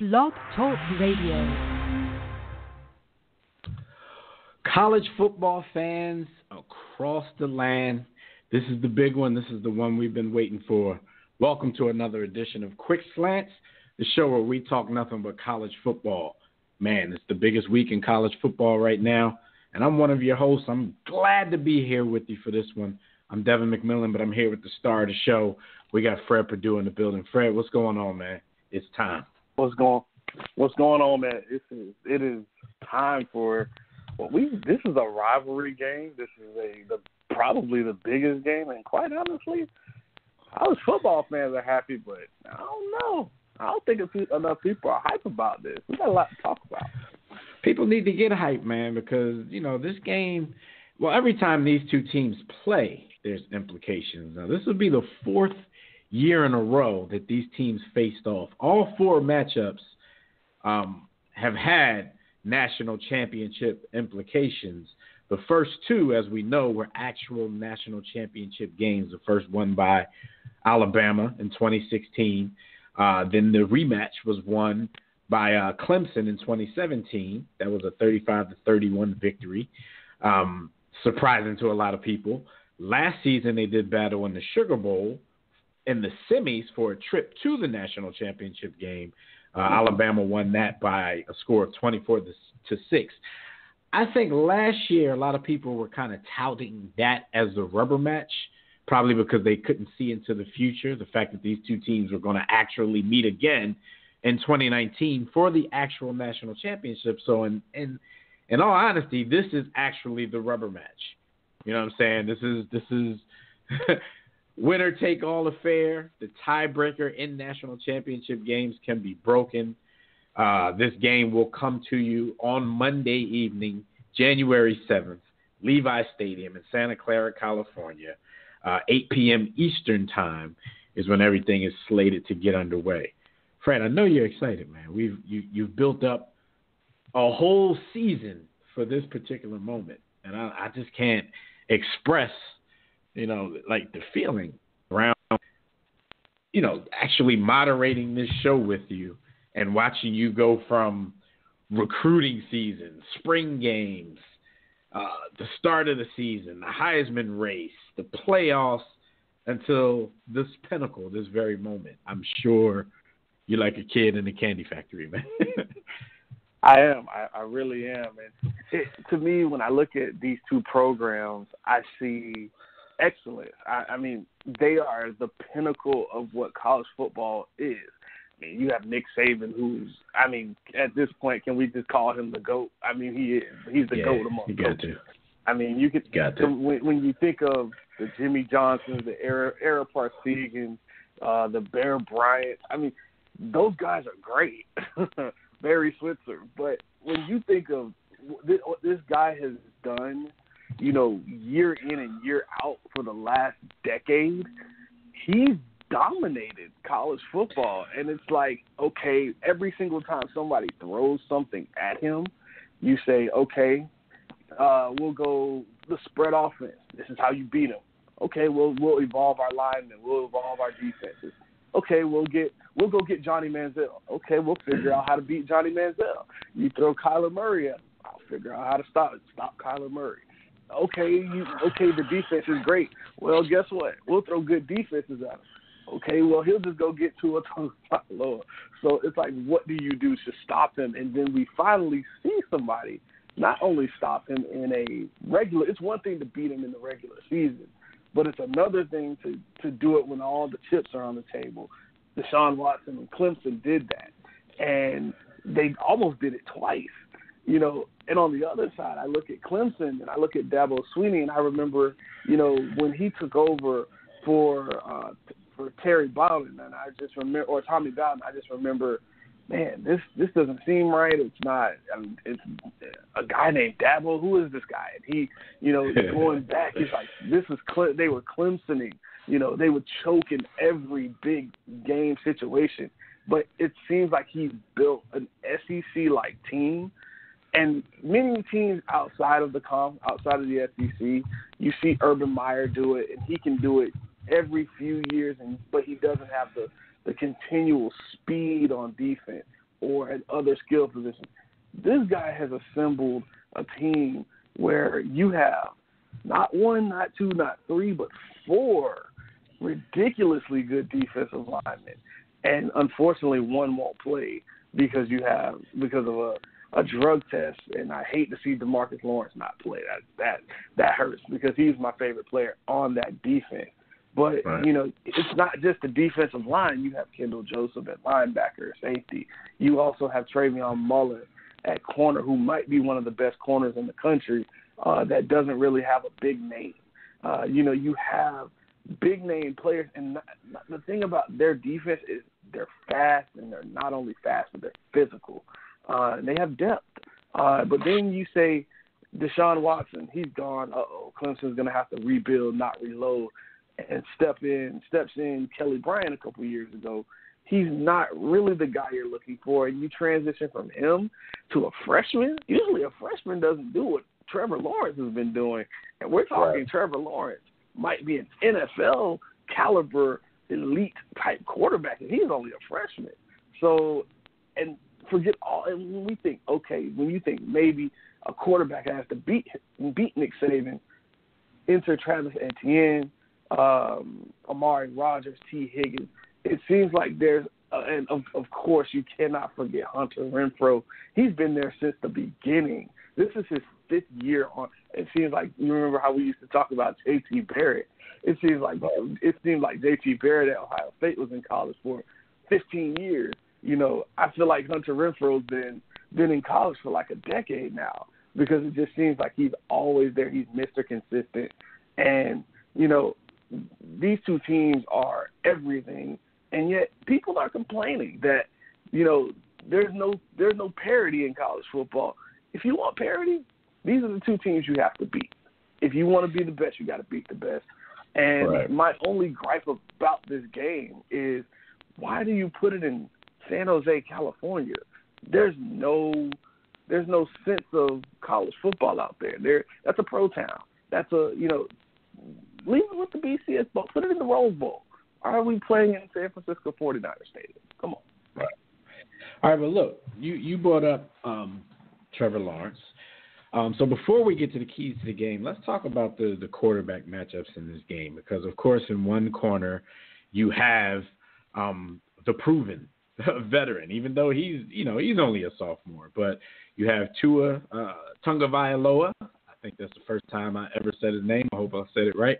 Blog Talk Radio. College football fans across the land, this is the big one. This is the one we've been waiting for. Welcome to another edition of Quick Slants, the show where we talk nothing but college football. Man, it's the biggest week in college football right now, and I'm one of your hosts. I'm glad to be here with you for this one. I'm Devin McMillan, but I'm here with the star of the show. We got Fred Purdue in the building. Fred, what's going on, man? It's time. What's going What's going on, man? It is it is time for well, we this is a rivalry game. This is a the probably the biggest game, and quite honestly, college football fans are happy, but I don't know. I don't think enough people are hype about this. We got a lot to talk about. People need to get hype, man, because you know this game. Well, every time these two teams play, there's implications. Now, this would be the fourth year in a row that these teams faced off. All four matchups um, have had national championship implications. The first two, as we know, were actual national championship games. The first one by Alabama in 2016. Uh, then the rematch was won by uh, Clemson in 2017. That was a 35 to 31 victory, um, surprising to a lot of people. Last season, they did battle in the Sugar Bowl in the semis for a trip to the national championship game. Uh, Alabama won that by a score of 24 to 6. I think last year a lot of people were kind of touting that as the rubber match, probably because they couldn't see into the future. The fact that these two teams were going to actually meet again in 2019 for the actual national championship. So, in in in all honesty, this is actually the rubber match. You know what I'm saying? This is this is winner take all affair. The tiebreaker in national championship games can be broken. Uh, this game will come to you on Monday evening, January 7th, Levi Stadium in Santa Clara, California. Uh, 8 p.m. Eastern Time is when everything is slated to get underway. Fred, I know you're excited, man. We've you, you've built up a whole season for this particular moment, and I, I just can't express you know, like the feeling around, you know, actually moderating this show with you and watching you go from recruiting season, spring games, uh, the start of the season, the Heisman race, the playoffs, until this pinnacle, this very moment. I'm sure you're like a kid in a candy factory, man. I am. I, I really am. And it, to me, when I look at these two programs, I see excellent. I, I mean, they are the pinnacle of what college football is. I mean, you have Nick Saban, who's, I mean, at this point, can we just call him the goat? I mean, he is. He's the yeah, goat among you got to. I mean, you could. Got to. When, when you think of the Jimmy Johnsons, the Ara, Ara Parseghians, uh, the Bear Bryant, I mean, those guys are great. Barry Switzer. But when you think of this, this guy has done – you know, year in and year out for the last decade, he's dominated college football. And it's like, okay, every single time somebody throws something at him, you say, okay, uh, we'll go the spread offense. This is how you beat them. Okay, we'll we'll evolve our linemen. We'll evolve our defenses. Okay, we'll get we'll go get Johnny Manziel. Okay, we'll figure out how to beat Johnny Manziel. You throw Kyler Murray at him. I'll figure out how to stop stop Kyler Murray okay, you okay, the defense is great. Well, guess what? We'll throw good defenses at him. Okay, well he'll just go get to a lower. So it's like, what do you do to stop him? And then we finally see somebody not only stop him in a regular. It's one thing to beat him in the regular season, but it's another thing to to do it when all the chips are on the table. Deshaun Watson and Clemson did that, and they almost did it twice you know, and on the other side, I look at Clemson and I look at Dabo Swinney, and I remember, you know, when he took over for uh, for Terry Bowden, and I just remember, or Tommy Bowden, I just remember, man, this this doesn't seem right. It's not. I mean, it's a guy named Dabo. Who is this guy? And he, you know, going back, he's like, this is Cle- they were Clemsoning. You know, they would choke in every big game situation. But it seems like he's built an SEC like team and many teams outside of the comp, outside of the SEC, you see Urban Meyer do it, and he can do it every few years, and but he doesn't have the the continual speed on defense or at other skill positions. This guy has assembled a team where you have not one, not two, not three, but four ridiculously good defensive linemen. And unfortunately, one won't play because you have because of a a drug test, and I hate to see Demarcus Lawrence not play. That that that hurts because he's my favorite player on that defense. But right. you know, it's not just the defensive line. You have Kendall Joseph at linebacker, safety. You also have Trayvon Mullen at corner, who might be one of the best corners in the country. Uh, that doesn't really have a big name. Uh, you know, you have big name players, and not, not, the thing about their defense is they're fast, and they're not only fast, but they're physical. Uh, and they have depth. Uh, but then you say Deshaun Watson, he's gone. Uh oh, Clemson's going to have to rebuild, not reload, and step in. Steps in Kelly Bryant a couple years ago. He's not really the guy you're looking for, and you transition from him to a freshman. Usually, a freshman doesn't do what Trevor Lawrence has been doing, and we're talking right. Trevor Lawrence might be an NFL caliber elite type quarterback, and he's only a freshman. So, and forget all. And when we think, okay, when you think maybe a quarterback has to beat beat Nick Saban, enter Travis Etienne, um, Amari Rodgers, Tee Higgins. It seems like there's, uh, and of, of course you cannot forget Hunter Renfrow. He's been there since the beginning. This is his fifth year on. It seems like you remember how we used to talk about J.T. Barrett. It seems like it seemed like J.T. Barrett at Ohio State was in college for 15 years you know, I feel like Hunter Renfrow's been been in college for like a decade now because it just seems like he's always there. He's Mr. Consistent, and you know, these two teams are everything, and yet people are complaining that you know there's no there's no parity in college football. If you want parity, these are the two teams you have to beat. If you want to be the best, you got to beat the best. And right. my only gripe about this game is why do you put it in San Jose, California, there's no there's no sense of college football out there. There that's a pro town. That's a you know leave it with the BCS Bowl. Put it in the Rose Bowl. Are we playing in San Francisco 49er Stadium? Come on. All right, but look, you you brought up um, Trevor Lawrence. Um, so before we get to the keys to the game, let's talk about the the quarterback matchups in this game because of course in one corner you have um, the proven veteran, even though he's you know he's only a sophomore. But you have Tua uh, Tagovailoa. I think that's the first time I ever said his name. I hope I said it right.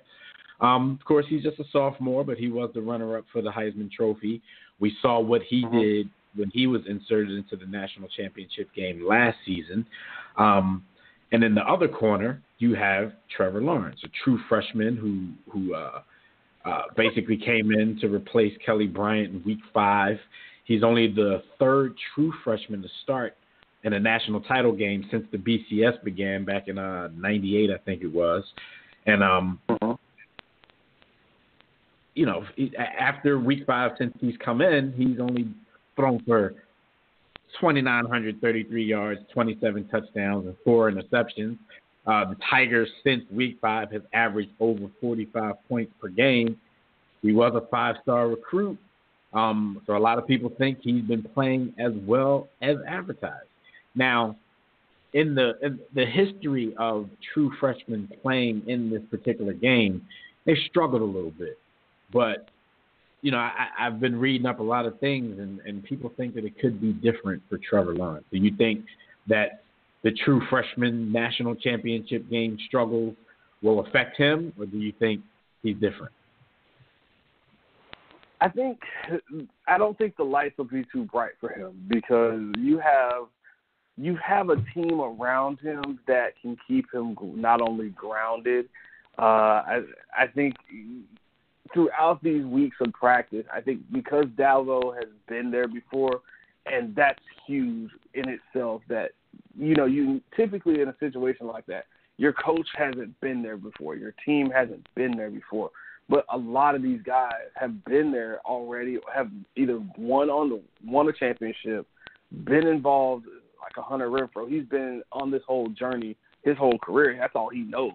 Um, of course, he's just a sophomore, but he was the runner-up for the Heisman Trophy. We saw what he mm-hmm. did when he was inserted into the national championship game last season. Um, and in the other corner, you have Trevor Lawrence, a true freshman who who uh, uh, basically came in to replace Kelly Bryant in Week Five. He's only the third true freshman to start in a national title game since the BCS began back in uh, '98, I think it was. And um, uh-huh. you know, after Week Five, since he's come in, he's only thrown for 2,933 yards, 27 touchdowns, and four interceptions. Uh, the Tigers, since Week Five, has averaged over 45 points per game. He was a five-star recruit um, so a lot of people think he's been playing as well as advertised. Now, in the in the history of true freshmen playing in this particular game, they struggled a little bit. But you know, I, I've been reading up a lot of things, and, and people think that it could be different for Trevor Lawrence. Do you think that the true freshman national championship game struggles will affect him, or do you think he's different? I think I don't think the lights will be too bright for him because you have you have a team around him that can keep him not only grounded. Uh, I I think throughout these weeks of practice, I think because Dabo has been there before, and that's huge in itself. That you know, you typically in a situation like that, your coach hasn't been there before, your team hasn't been there before. But a lot of these guys have been there already, have either won on the won a championship, been involved like a Hunter Renfrow. He's been on this whole journey his whole career. That's all he knows,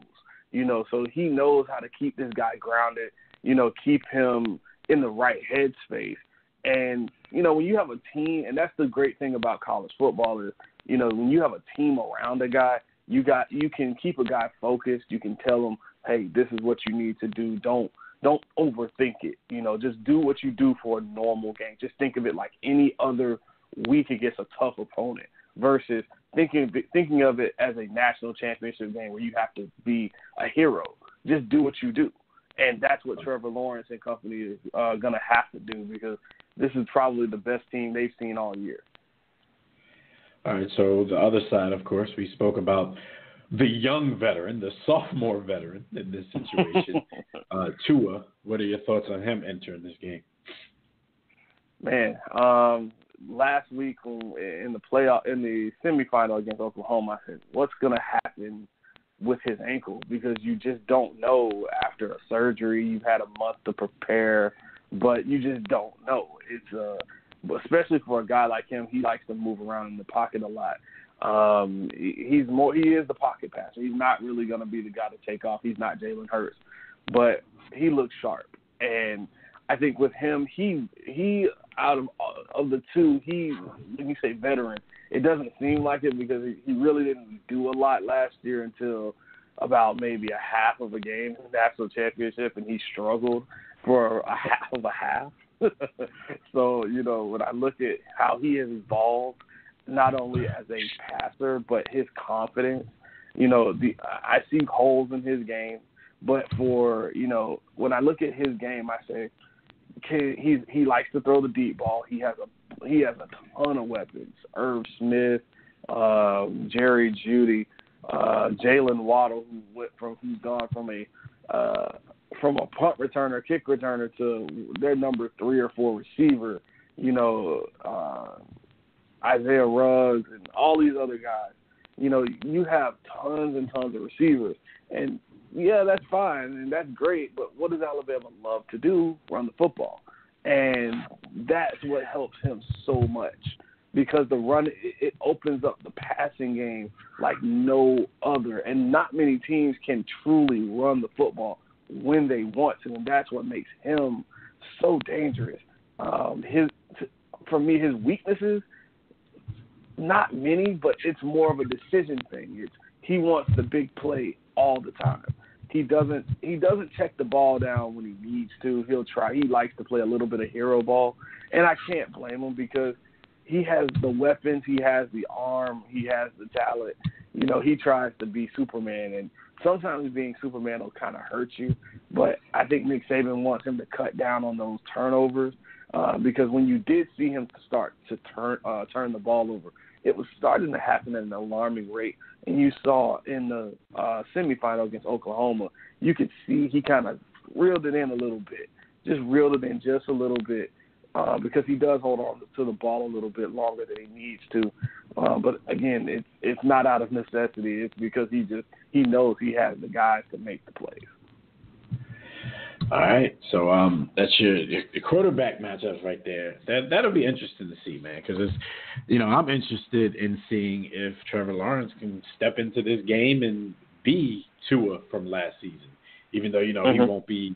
you know. So he knows how to keep this guy grounded, you know, keep him in the right headspace. And you know, when you have a team, and that's the great thing about college football is, you know, when you have a team around a guy, you got you can keep a guy focused. You can tell him, hey, this is what you need to do. Don't don't overthink it. You know, just do what you do for a normal game. Just think of it like any other week against a tough opponent versus thinking thinking of it as a national championship game where you have to be a hero. Just do what you do, and that's what Trevor Lawrence and company is uh, going to have to do because this is probably the best team they've seen all year. All right, so the other side, of course, we spoke about the young veteran, the sophomore veteran in this situation, uh, Tua. What are your thoughts on him entering this game? Man, um, last week in the playoff in the semifinal against Oklahoma, I said, "What's going to happen with his ankle?" Because you just don't know after a surgery. You've had a month to prepare, but you just don't know. It's uh, especially for a guy like him, he likes to move around in the pocket a lot. Um, he's more he is the pocket passer. He's not really going to be the guy to take off. He's not Jalen Hurts, but he looks sharp. And I think with him, he he out of of the two, he when you say veteran, it doesn't seem like it because he, he really didn't do a lot last year until about maybe a half of a game in the national championship, and he struggled for a half of a half. so you know when I look at how he has evolved not only as a passer but his confidence. You know, the I see holes in his game, but for you know when I look at his game, I say he he likes to throw the deep ball. He has a he has a ton of weapons. Irv Smith, uh, Jerry Jeudy, uh, Jaylen Waddle, who went from who's gone from a uh, from a punt returner, kick returner to their number three or four receiver. You know, uh, Isaiah Ruggs, and all these other guys. You know, you have tons and tons of receivers, and yeah, that's fine and that's great. But what does Alabama love to do? Run the football, and that's what helps him so much because the run it opens up the passing game like no other, and not many teams can truly run the football when they want to, and that's what makes him so dangerous. Um, his for me, his weaknesses not many, but it's more of a decision thing. It's he wants the big play all the time. He doesn't he doesn't check the ball down when he needs to. He'll try. He likes to play a little bit of hero ball, and I can't blame him because he has the weapons, he has the arm, he has the talent. You know, he tries to be Superman, and sometimes being Superman will kind of hurt you. But I think Nick Saban wants him to cut down on those turnovers uh, because when you did see him start to turn uh, turn the ball over, it was starting to happen at an alarming rate. And you saw in the uh, semifinal against Oklahoma, you could see he kind of reeled it in a little bit, just reeled it in just a little bit. Uh, because he does hold on to the ball a little bit longer than he needs to, uh, but again, it's it's not out of necessity. It's because he just he knows he has the guys to make the plays. All right, so um, that's your, your, your quarterback matchups right there. That that'll be interesting to see, man, because it's, you know, I'm interested in seeing if Trevor Lawrence can step into this game and be Tua from last season, even though you know mm-hmm. he won't be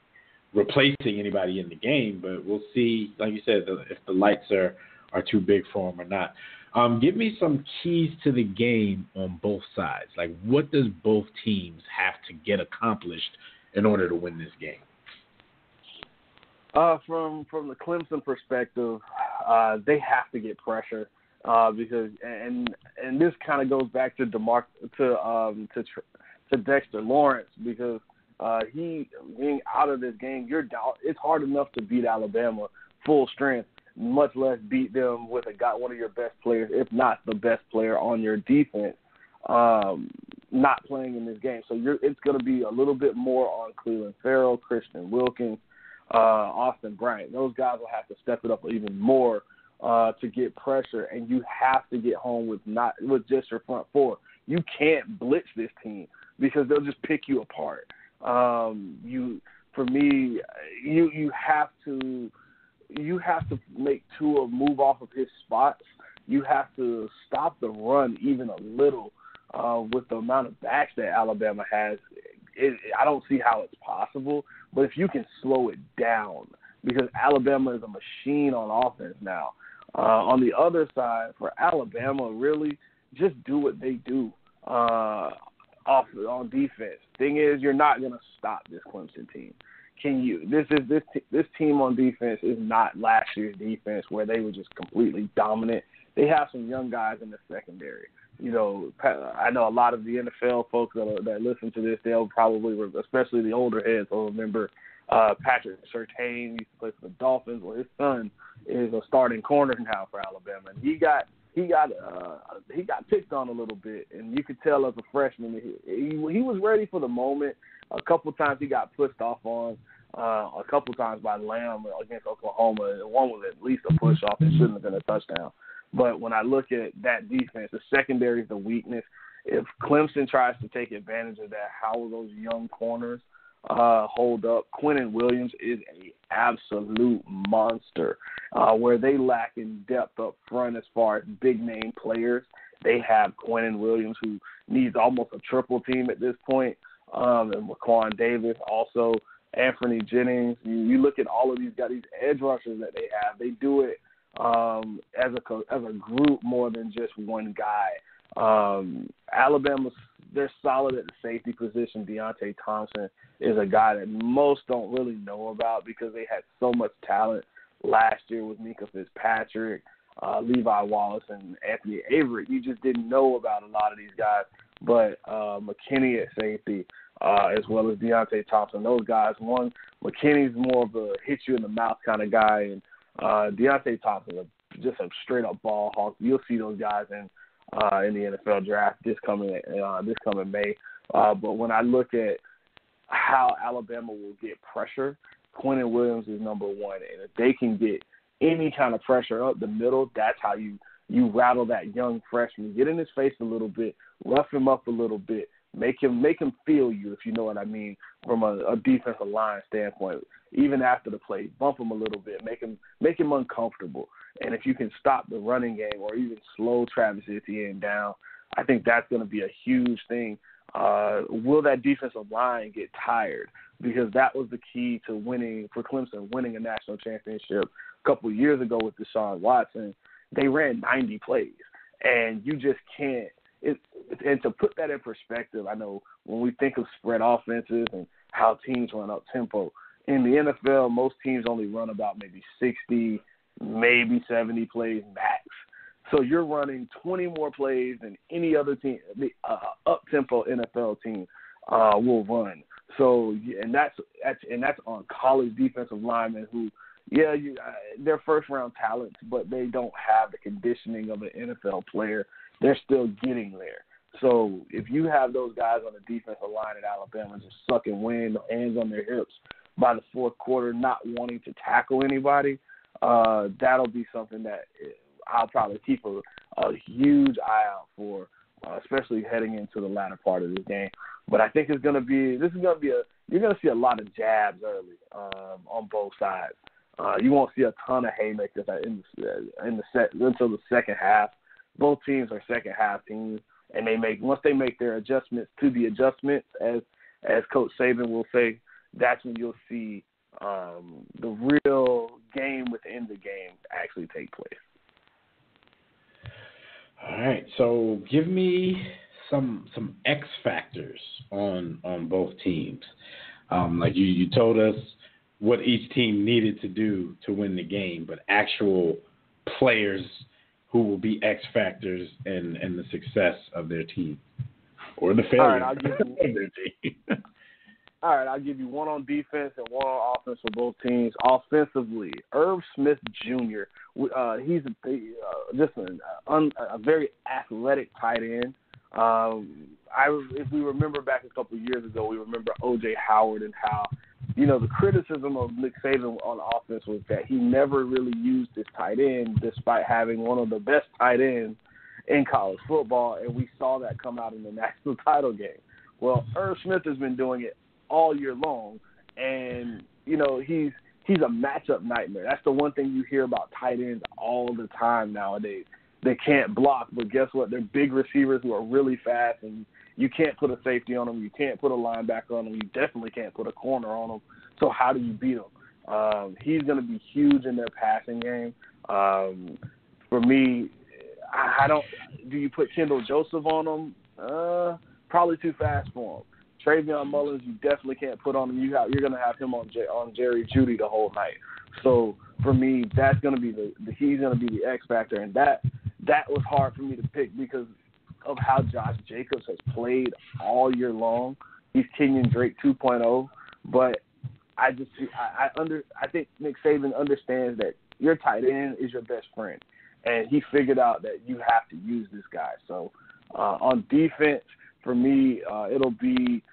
replacing anybody in the game, but we'll see. Like you said, the, if the lights are are too big for him or not. Um, give me some keys to the game on both sides. Like, what does both teams have to get accomplished in order to win this game? Uh, from from the Clemson perspective, uh, they have to get pressure uh, because and and this kind of goes back to Demar to um to to Dexter Lawrence because uh, he being out of this game, you're down. It's hard enough to beat Alabama full strength, much less beat them with a guy one of your best players, if not the best player on your defense, um, not playing in this game. So you're it's going to be a little bit more on Clelin Ferrell, Christian Wilkins uh, Austin Bryant. Those guys will have to step it up even more uh, to get pressure, and you have to get home with not with just your front four. You can't blitz this team because they'll just pick you apart. Um, you, for me, you you have to you have to make Tua move off of his spots. You have to stop the run even a little uh, with the amount of backs that Alabama has. It, I don't see how it's possible. But if you can slow it down, because Alabama is a machine on offense now. Uh, on the other side, for Alabama, really just do what they do uh, off on defense. Thing is, you're not going to stop this Clemson team. Can you? This is this this team on defense is not last year's defense where they were just completely dominant. They have some young guys in the secondary. You know, I know a lot of the NFL folks that are, that listen to this, they'll probably, especially the older heads, will remember uh, Patrick Surtain used to play for the Dolphins. Well, his son is a starting corner now for Alabama, and he got he got uh, he got picked on a little bit, and you could tell as a freshman he, he he was ready for the moment. A couple times he got pushed off on. Uh, a couple times by Lamb against Oklahoma. One was at least a push off. It shouldn't have been a touchdown. But when I look at that defense, the secondary is the weakness. If Clemson tries to take advantage of that, how will those young corners uh, hold up? Quinnen Williams is a absolute monster. Uh, where they lack in depth up front as far as big name players, they have Quinnen Williams who needs almost a triple team at this point, um, and Raekwon Davis also. Anfernee Jennings. You, you look at all of these guys, these edge rushers that they have. They do it um, as a as a group more than just one guy. Um, Alabama's they're solid at the safety position. Deionte Thompson is a guy that most don't really know about because they had so much talent last year with Minkah Fitzpatrick, uh, Levi Wallace, and Anthony Averett. You just didn't know about a lot of these guys. But uh, McKinney at safety, uh, as well as Deionte Thompson, those guys. One, McKinney's more of a hit you in the mouth kind of guy, and uh, Deionte Thompson is just a straight up ball hawk. You'll see those guys in uh, in the NFL draft this coming uh, this coming May. Uh, but when I look at how Alabama will get pressure, Quinnen Williams is number one, and if they can get any kind of pressure up the middle, that's how you you rattle that young freshman. Get in his face a little bit, rough him up a little bit, make him make him feel you, if you know what I mean, from a, a defensive line standpoint even after the play, bump him a little bit, make him make him uncomfortable. And if you can stop the running game or even slow Travis Etienne down, I think that's going to be a huge thing. Uh, will that defensive line get tired? Because that was the key to winning for Clemson, winning a national championship a couple of years ago with Deshaun Watson. They ran 90 plays, and you just can't. It, and to put that in perspective, I know when we think of spread offenses and how teams run up tempo, in the NFL, most teams only run about maybe 60, maybe 70 plays max. So you're running 20 more plays than any other team, the uh, up tempo NFL team uh, will run. So and that's, that's and that's on college defensive linemen who, yeah, you, uh, they're first round talents, but they don't have the conditioning of an NFL player. They're still getting there. So if you have those guys on the defensive line at Alabama just sucking wind, hands on their hips, by the fourth quarter, not wanting to tackle anybody, uh, that'll be something that I'll probably keep a, a huge eye out for, uh, especially heading into the latter part of this game. But I think it's going to be this is going to be a you're going to see a lot of jabs early um, on both sides. Uh, you won't see a ton of haymakers in the, in the set until the second half. Both teams are second half teams, and they make once they make their adjustments to the adjustments, as as Coach Saban will say, that's when you'll see um, the real game within the game actually take place. All right, so give me some some X factors on on both teams. Um, like you, you told us what each team needed to do to win the game, but actual players who will be X factors in in the success of their team or the failure right, of their team. All right, I'll give you one on defense and one on offense for both teams. Offensively, Irv Smith Jr. Uh, he's a, uh, just a, un, a very athletic tight end. Um, I if we remember back a couple of years ago, we remember OJ Howard and how you know the criticism of Nick Saban on offense was that he never really used his tight end, despite having one of the best tight ends in college football, and we saw that come out in the national title game. Well, Irv Smith has been doing it all year long, and you know he's he's a matchup nightmare. That's the one thing you hear about tight ends all the time nowadays. They can't block, but guess what? They're big receivers who are really fast, and you can't put a safety on them. You can't put a linebacker on them. You definitely can't put a corner on them. So how do you beat them? Um, he's going to be huge in their passing game. Um, for me, I, I don't. Do you put Kendall Joseph on them? Uh, probably too fast for him. Trayvon Mullins, you definitely can't put on him. You got, you're going to have him on J, on Jerry Jeudy the whole night. So for me, that's going to be the, the he's going to be the X factor, and that that was hard for me to pick because of how Josh Jacobs has played all year long. He's Kenyon Drake 2.0, but I just I, I under I think Nick Saban understands that your tight end is your best friend, and he figured out that you have to use this guy. So uh, on defense, for me, uh, it'll be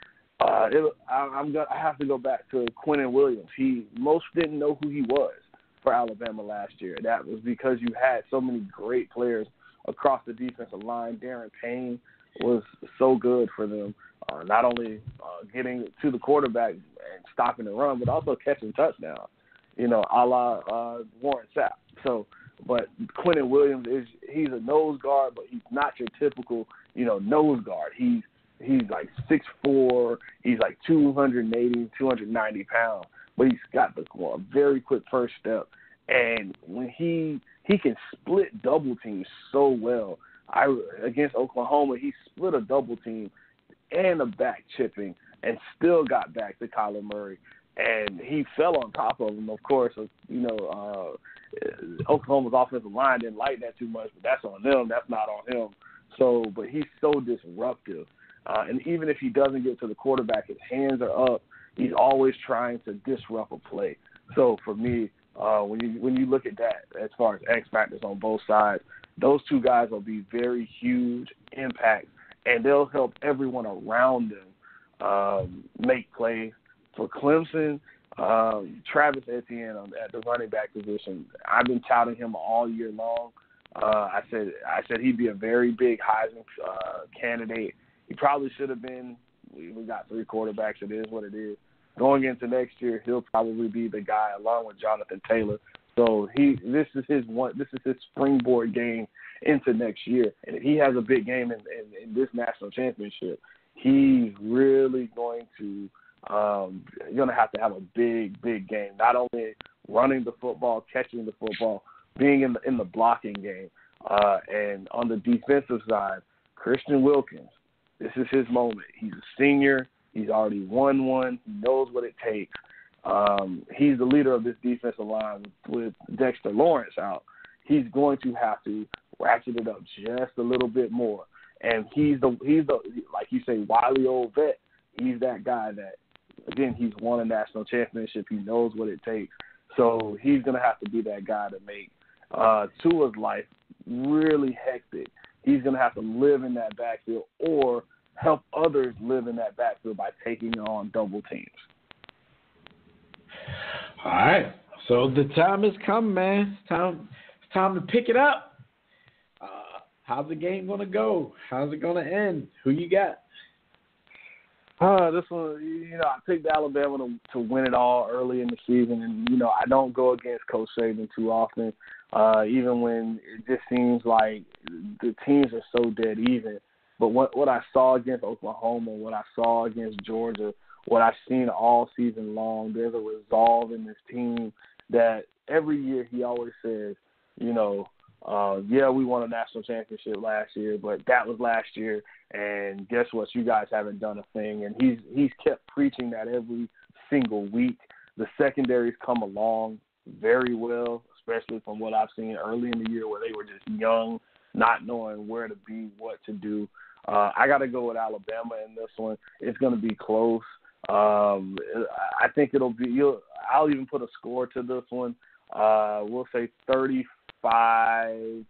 uh, it, I, I'm gonna I have to go back to Quinnen Williams. He most didn't know who he was for Alabama last year. That was because you had so many great players across the defensive line. Da'Ron Payne was so good for them, uh, not only uh, getting to the quarterback and stopping the run, but also catching touchdowns. You know, a la uh, Warren Sapp. So, but Quentin Williams is he's a nose guard, but he's not your typical you know nose guard. He's he's like six four. He's like 280, 290 pounds, but he's got the a very quick first step. And when he he can split double teams so well. I against Oklahoma, he split a double team and a back chipping, and still got back to Kyler Murray. And he fell on top of him, of course. You know, uh, Oklahoma's offensive line didn't like that too much, but that's on them. That's not on him. So, but he's so disruptive. Uh, and even if he doesn't get to the quarterback, his hands are up. He's always trying to disrupt a play. So for me, uh, when you when you look at that, as far as X factors on both sides, those two guys will be very huge impact, and they'll help everyone around them um, make plays. For Clemson, um, Travis Etienne at the running back position, I've been touting him all year long. Uh, I said I said he'd be a very big Heisman uh, candidate. He probably should have been. We, we got three quarterbacks. It is what it is. Going into next year, he'll probably be the guy along with Jonathan Taylor. So he this is his one. This is his springboard game into next year. And if he has a big game in, in, in this national championship, he's really going to um, you're to have to have a big, big game. Not only running the football, catching the football, being in the in the blocking game. Uh, and on the defensive side, Christian Wilkins, this is his moment. He's a senior. He's already won one. He knows what it takes. Um, he's the leader of this defensive line with, Dexter Lawrence out. He's going to have to ratchet it up just a little bit more. And he's the he's the like you say, wily old vet. He's that guy that again he's won a national championship. He knows what it takes. So he's gonna have to be that guy to make uh, Tua's life really hectic. He's going to have to live in that backfield or help others live in that backfield by taking on double teams. All right. So the time has come, man. It's time, it's time to pick it up. Uh, how's the game going to go? How's it going to end? Who you got? Uh, this one, you know, I picked Alabama to, to win it all early in the season, and you know, I don't go against Coach Saban too often uh, even when it just seems like the teams are so dead even. But what what I saw against Oklahoma, what I saw against Georgia, what I've seen all season long, there's a resolve in this team that every year he always says, you know, uh, yeah, we won a national championship last year, but that was last year, and guess what? You guys haven't done a thing, and he's he's kept preaching that every single week. The secondaries come along very well especially from what I've seen early in the year where they were just young, not knowing where to be, what to do. Uh, I got to go with Alabama in this one. It's going to be close. Um, I think it'll be. You'll, I'll even put a score to this one. Uh, we'll say 35,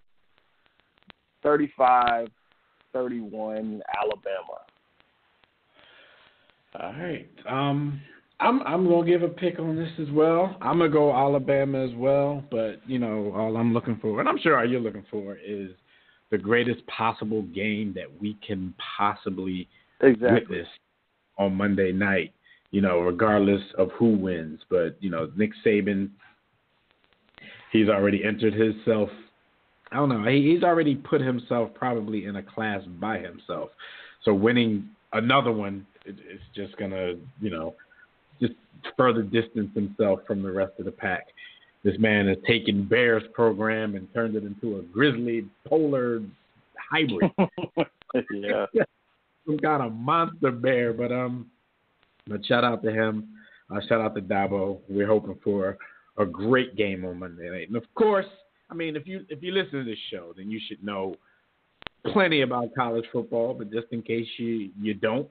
35, 31, Alabama. All right. Um, I'm I'm gonna give a pick on this as well. I'm gonna go Alabama as well, but you know all I'm looking for, and I'm sure all you're looking for, is the greatest possible game that we can possibly exactly. witness on Monday night. You know, regardless of who wins, but you know Nick Saban, he's already entered himself. I don't know. He, he's already put himself probably in a class by himself. So winning another one, it, it's just gonna you know just further distance himself from the rest of the pack. this man has taken Bears program and turned it into a grizzly polar hybrid. yeah. Some kind of monster bear. But um but shout out to him. Uh, shout out to Dabo. We're hoping for a great game on Monday night. And of course, I mean if you if you listen to this show, then you should know plenty about college football, but just in case you, you don't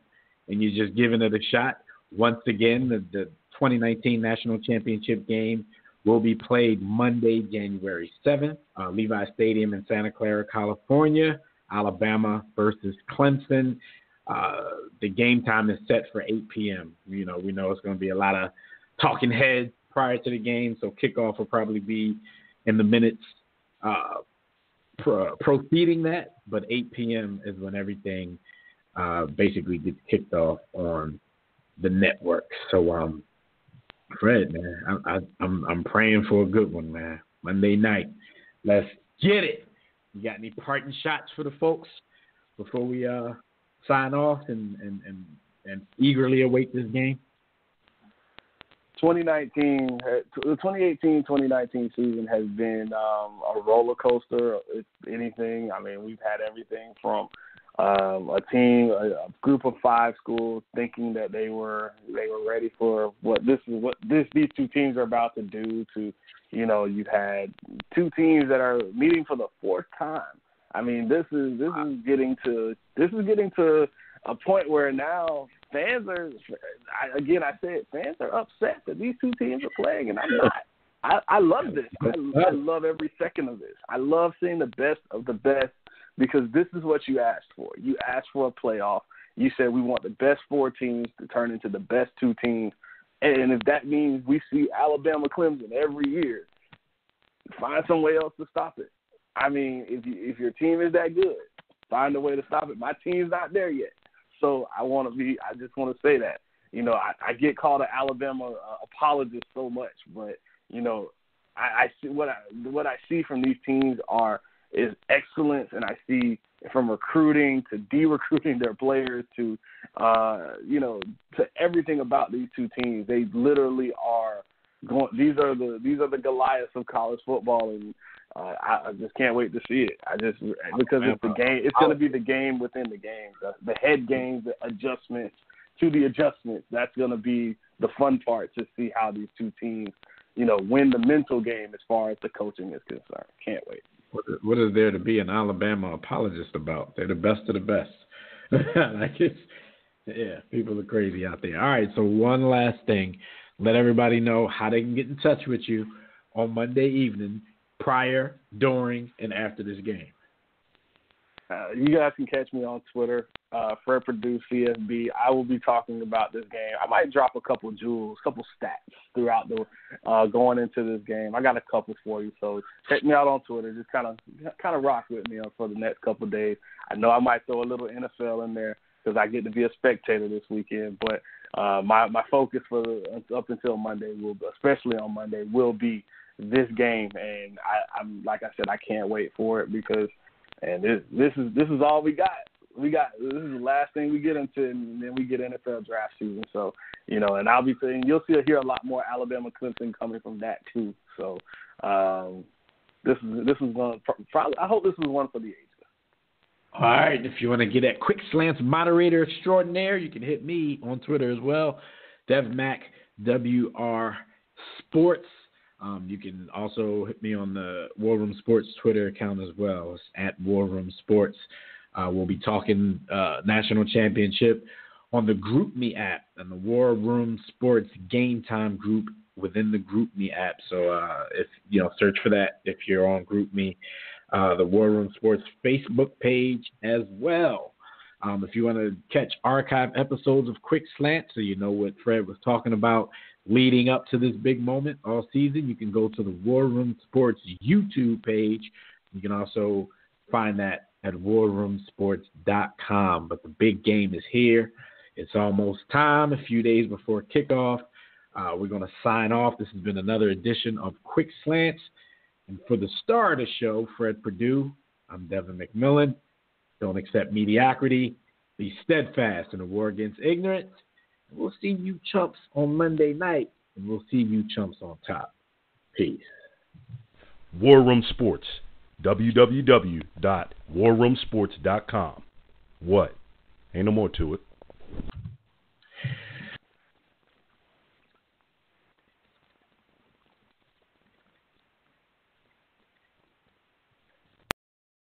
and you're just giving it a shot, once again, the, the 2019 National Championship game will be played Monday, January 7th, uh, Levi Stadium in Santa Clara, California. Alabama versus Clemson. Uh, the game time is set for 8 p.m. You know, we know it's going to be a lot of talking heads prior to the game, so kickoff will probably be in the minutes uh, pro- proceeding that. But 8 p.m. is when everything uh, basically gets kicked off on the network. So, um, Fred, man, I, I, I'm I'm praying for a good one, man. Monday night, let's get it. You got any parting shots for the folks before we uh, sign off and, and, and, and eagerly await this game? 2019, the 2018-2019 season has been um, a roller coaster. If anything, I mean, we've had everything from um, a team, a, a group of five schools thinking that they were they were ready for what this is what this these two teams are about to do. To you know, you've had two teams that are meeting for the fourth time. I mean, this is this is getting to this is getting to a point where now fans are I, again I said fans are upset that these two teams are playing, and I'm not. I, I love this. I, I love every second of this. I love seeing the best of the best because this is what you asked for. You asked for a playoff. You said we want the best four teams to turn into the best two teams. And if that means we see Alabama Clemson every year, find some way else to stop it. I mean, if you, if your team is that good, find a way to stop it. My team's not there yet, so I want to be. I just want to say that. You know, I, I get called an Alabama uh, apologist so much, but you know, I, I see what I what I see from these teams are is excellence, and I see from recruiting to de-recruiting their players to uh, you know to everything about these two teams. They literally are going. These are the these are the Goliaths of college football, and uh, I, I just can't wait to see it. I just because it's the game. It's going to be the game within the game. The, the head games, the adjustments to the adjustments. That's going to be the fun part to see how these two teams, you know, win the mental game as far as the coaching is concerned. Can't wait. What is, there to be an Alabama apologist about? They're the best of the best. like it's, yeah, people are crazy out there. All right, so one last thing. Let everybody know how they can get in touch with you on Monday evening, prior, during, and after this game. Uh, you guys can catch me on Twitter, uh, Fred Purdue CFB. I will be talking about this game. I might drop a couple jewels, couple stats throughout the uh, going into this game. I got a couple for you, so check me out on Twitter. Just kind of kind of rock with me for the next couple days. I know I might throw a little NFL in there because I get to be a spectator this weekend, but uh, my my focus for the, up until Monday will, especially on Monday, will be this game, and I, I'm like I said, I can't wait for it because and this this is this is all we got. We got this is the last thing we get into, and then we get NFL draft season. So you know, and I'll be saying you'll see hear a lot more Alabama Clemson coming from that too. So um, this is this is one probably. I hope this is one for the ages. All right. If you want to get at Quick Slants moderator extraordinaire, you can hit me on Twitter as well. DevMac WR Sports. Um, you can also hit me on the War Room Sports Twitter account as well. It's at War Room Sports. Uh, we'll be talking uh, national championship on the GroupMe app and the War Room Sports Game Time group within the GroupMe app. So uh, if you know, search for that if you're on GroupMe. Uh, the War Room Sports Facebook page as well. Um, if you want to catch archive episodes of Quick Slant, so you know what Fred was talking about leading up to this big moment all season, you can go to the War Room Sports YouTube page. You can also find that at warroomsports.com. But the big game is here. It's almost time, a few days before kickoff. Uh, we're going to sign off. This has been another edition of Quick Slants. And for the star of the show, Fred Purdue, I'm Devin McMillan. Don't accept mediocrity. Be steadfast in the war against ignorance. We'll see you chumps on Monday night, and we'll see you chumps on top. Peace. War Room Sports. www.warroomsports.com. What? Ain't no more to it.